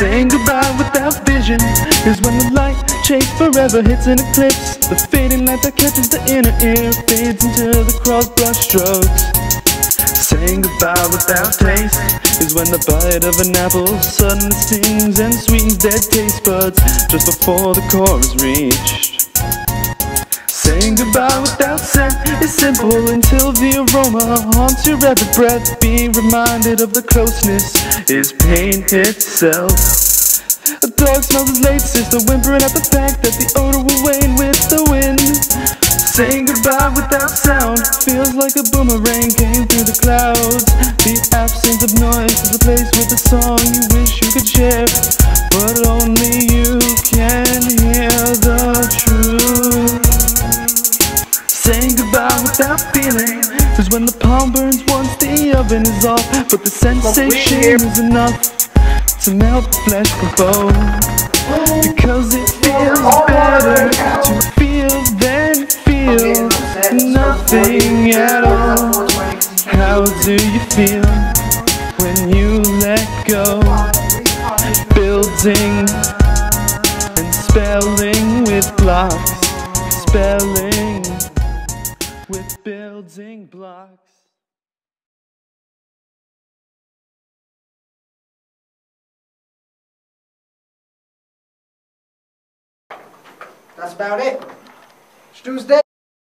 Saying goodbye without vision is when the light chase forever hits an eclipse. The fading light that catches the inner ear fades into the cross brush strokes. Saying goodbye without taste is when the bite of an apple suddenly stings and sweetens dead taste buds just before the core is reached. Saying goodbye without scent is simple until the aroma haunts your every breath. Being reminded of the closeness is pain itself. A dog smells late sister, whimpering at the fact that the odor will wane with the wind. Saying goodbye without sound feels like a boomerang came through the clouds. The absence of noise is replaced with a song you wish you could share, but only you can hear the truth. Saying goodbye without feeling is when the palm burns once the oven is off, but the sensation is enough to melt the flesh bone. Because it feels oh, better to feel than feel nothing at all. How do you feel when you let go? Building and spelling with blocks, spelling with building blocks. That's about it. Stu's dead.